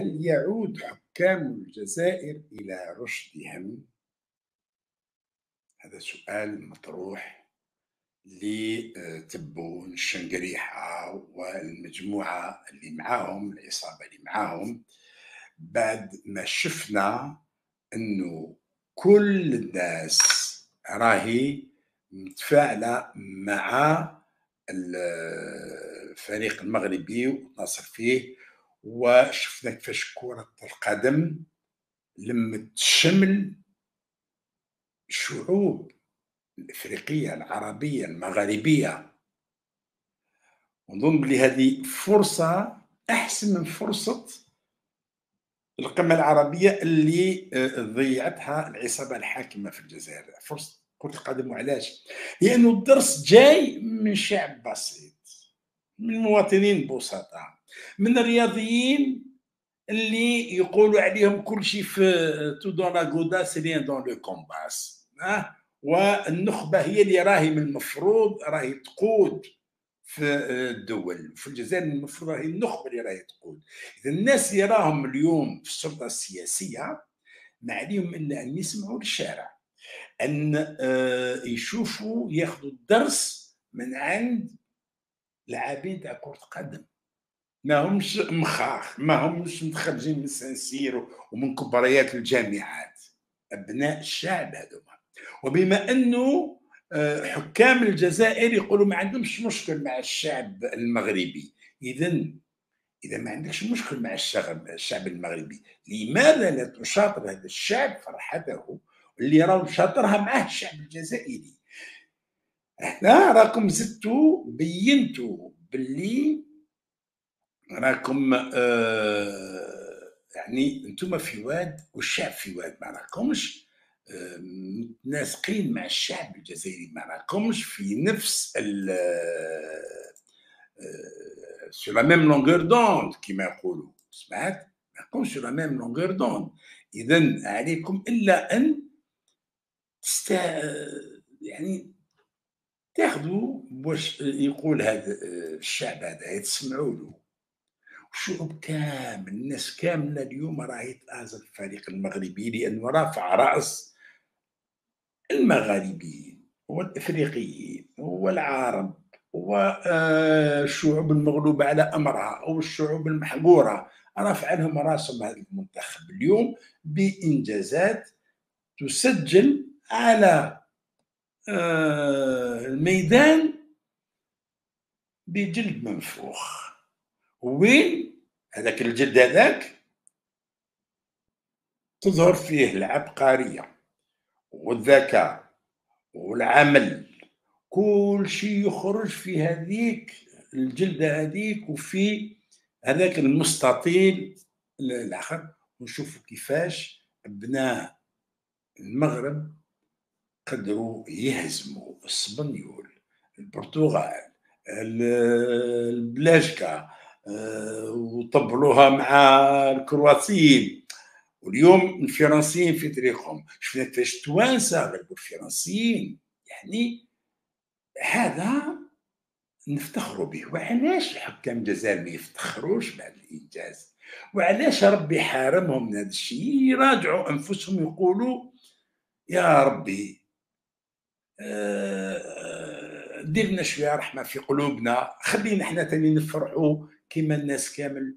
يعود حكام الجزائر إلى رشدهم؟ هذا سؤال مطروح لتبون الشنقريحة والمجموعة اللي معاهم العصابة اللي معاهم. بعد ما شفنا أنه كل الناس راهي متفاعلة مع الفريق المغربي وتناصر فيه وشفنا كيفاش كرة القدم لمت شمل الشعوب الإفريقية العربية المغاربية. ونظن بلي هذه فرصة أحسن من فرصة القمة العربية اللي آه، ضيعتها العصابة الحاكمة في الجزائر. فرصة كرة القدم وعلاش؟ لأنه الدرس جاي من شعب بسيط من مواطنين بسطاء من الرياضيين اللي يقولوا عليهم كل شيء في tout dans la godasse et rien dans le compas. والنخبة هي اللي راهي من المفروض راهي تقود في الدول. في الجزائر المفروض راهي النخبة اللي راهي تقود. إذا الناس اللي راهم اليوم في السلطة السياسية ما عليهم إلا أن يسمعوا للشارع أن آه، يشوفوا ياخذوا الدرس من عند لاعبين تاع كرة القدم. ما همش مخاخ ما همش متخرجين من سانسيرو ومن كبريات الجامعات. أبناء الشعب هذوما. وبما أنه آه، حكام الجزائر يقولوا ما عندهمش مشكل مع الشعب المغربي. اذا إذا ما عندكش مشكل مع الشعب المغربي. لماذا لا تشاطر هذا الشعب فرحته اللي راه شاطرها معاه الشعب الجزائري؟ هنا راكم زدتوا بينتوا باللي راكم آه يعني أنتم في واد والشعب في واد ما راكمش آه متناسقين مع الشعب الجزائري ما راكمش في نفس ال sur la même longueur d'onde كيما يقولوا سمعت؟ ما راكمش sur la même longueur d'onde اذا عليكم إلا أن تستا يعني تاخذوا واش يقول هذا الشعب هذا تسمعوا له الشعوب كامل الناس كاملة اليوم راهي تآزر الفريق المغربي لأنه رافع رأس المغاربيين والإفريقيين والعرب والشعوب المغلوبة على أمرها أو الشعوب المحقوره رافع لهم راسهم هذا المنتخب. اليوم بإنجازات تسجل على آه، الميدان بجلد منفوخ. وين؟ هذاك الجلد هذاك تظهر فيه العبقرية والذكاء والعمل. كل شيء يخرج في هذيك الجلدة هذيك وفي هذاك المستطيل الآخر. ونشوفوا كيفاش أبناء المغرب قدروا يهزموا السبنيول البرتغال البلاشكا وطبلوها مع الكرواتيين. واليوم الفرنسيين في طريقهم. شفنا كيفاش التوانسه غلبوا الفرنسيين. يعني هذا نفتخروا به. وعلاش الحكام الجزائر ما يفتخروش بهذا الإنجاز؟ وعلاش ربي حارمهم من هذا الشيء؟ يراجعوا أنفسهم يقولوا يا ربي آه، دير لنا شوية رحمة في قلوبنا. خلينا إحنا تاني نفرحوا كيما الناس كامل.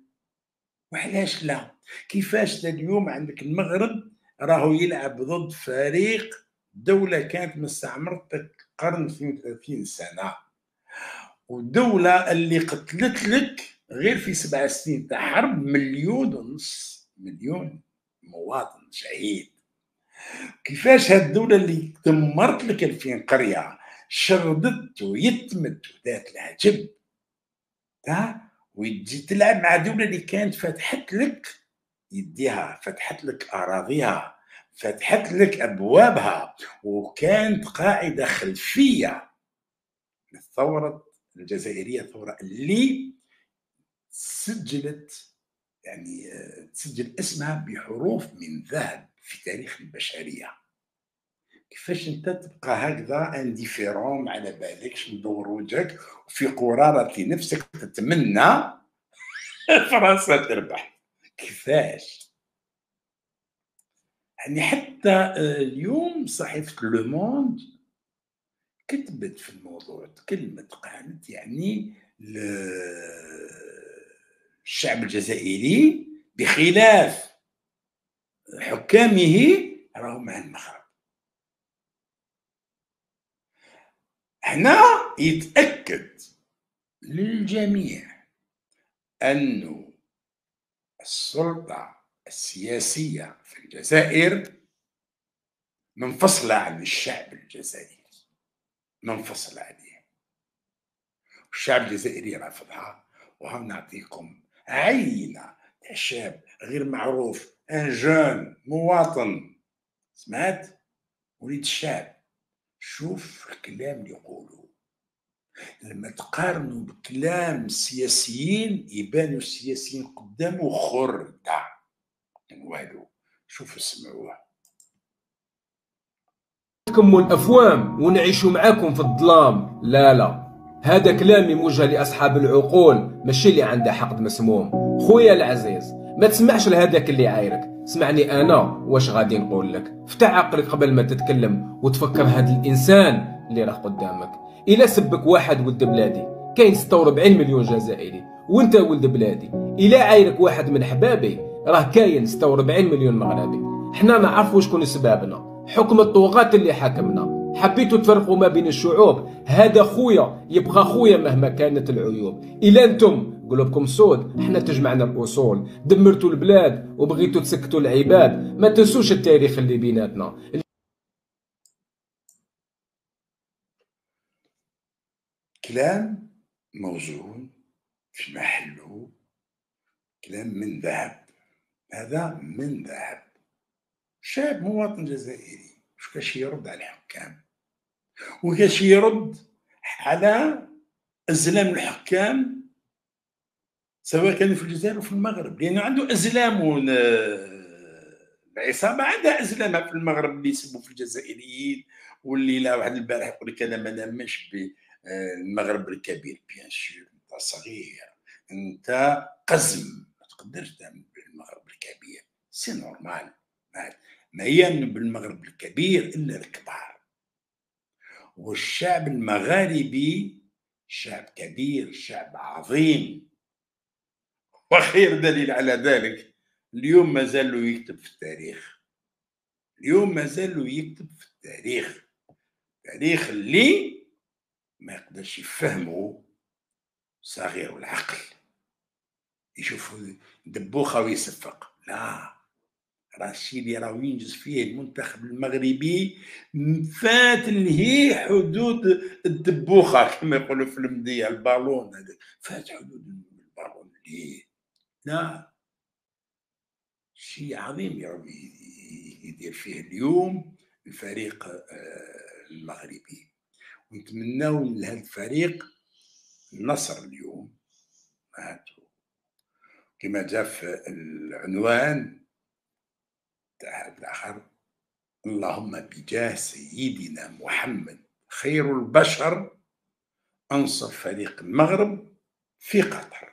وعلاش لا؟ كيفاش اليوم عندك المغرب راهو يلعب ضد فريق دولة كانت مستعمرتك قرن 32 سنة. ودولة اللي قتلت لك غير في سبع سنين تاع حرب مليون ونص مليون مواطن شهيد. كيفاش هاد الدولة اللي دمرت لك 2000 قرية شردت ويتمت ودات لها جب وتجي تلعب مع دولة اللي كانت فتحت لك يديها فتحت لك أراضيها فتحت لك أبوابها وكانت قاعدة خلفية. للثورة الجزائرية الثورة اللي سجلت يعني تسجل اسمها بحروف من ذهب في تاريخ البشرية. كيفاش انت تبقى هكذا انديفيرون ما على بالكش مدور وجهك وفي قرارة نفسك تتمنى فرنسا تربح. كيفاش؟ يعني حتى آه، اليوم صحيفة لو موند كتبت في الموضوع كلمة قالت يعني الشعب الجزائري بخلاف حكامه راهو مع المغرب هنا يتأكد للجميع أن السلطة السياسية في الجزائر منفصلة عن الشعب الجزائري. منفصلة عليه الشعب الجزائري رافضها وهم نعطيكم عينة شاب غير معروف ان جون مواطن. سمعت؟ وليد الشعب. شوف الكلام اللي يقولوا. لما تقارنوا بكلام السياسيين يبانوا السياسيين قدامه خردة والو شوفوا اسمعوه. تكموا الأفوام ونعيشوا معاكم في الظلام. لا لا. هذا كلامي موجه لأصحاب العقول ماشي اللي عنده حقد مسموم. خويا العزيز ما تسمعش لهذاك اللي عايرك. اسمعني أنا واش غادي نقول لك؟ افتح عقلك قبل ما تتكلم وتفكر هذا الإنسان اللي راه قدامك. إلا سبك واحد ولد بلادي كاين 46 مليون جزائري وأنت ولد بلادي. إلا عايرك واحد من حبابي راه كاين 46 مليون مغربي. حنا ما عرفوا شكون سبابنا حكم الطغاة اللي حكمنا حبيتوا تفرقوا ما بين الشعوب. هذا خويا يبقى خويا مهما كانت العيوب. إلا أنتم قلوبكم سود. حنا تجمعنا الأصول. دمرتوا البلاد وبغيتوا تسكتوا العباد. ما تنسوش التاريخ اللي بيناتنا. كلام موزون في محله. كلام من ذهب. هذا من ذهب؟ شاب مواطن جزائري. شو كاش يرد على الحكام. وكاش يرد على الزلام الحكام سواء كانوا في الجزائر أو في المغرب. لأنه عنده أزلام العصابة عندها أزلام في المغرب اللي يسبوا في الجزائريين واللي لا واحد البارح يقول لك أنا ما نامنش بالمغرب الكبير. bien sûr أنت صغير أنت قزم. ما تقدرش تامن بالمغرب الكبير. c'est normal ما يامن بالمغرب الكبير إلا الكبار. والشعب المغاربي شعب كبير شعب عظيم. وخير دليل على ذلك اليوم ما زالوا يكتب في التاريخ. اليوم ما زالوا يكتب في التاريخ. تاريخ اللي ما يقدرش يفهمه صغير العقل. يشوف دبوخة ويصفق. لا. الشيء اللي راه ينجز فيه المنتخب المغربي فات هي حدود الدبوخة كما يقولوا في المديه البالون هذا. فات حدود البالون ليه؟ لا. شيء عظيم يدير فيه اليوم الفريق آه، المغربي. ونتمناو لهذا الفريق النصر اليوم. كما جاء في العنوان تاع الآخر اللهم بجاه سيدنا محمد خير البشر انصر فريق المغرب في قطر.